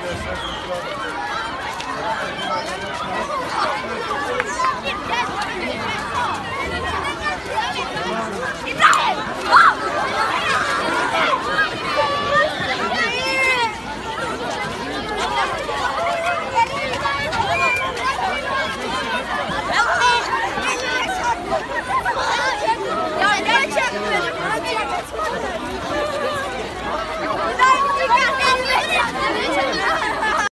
Obrigado.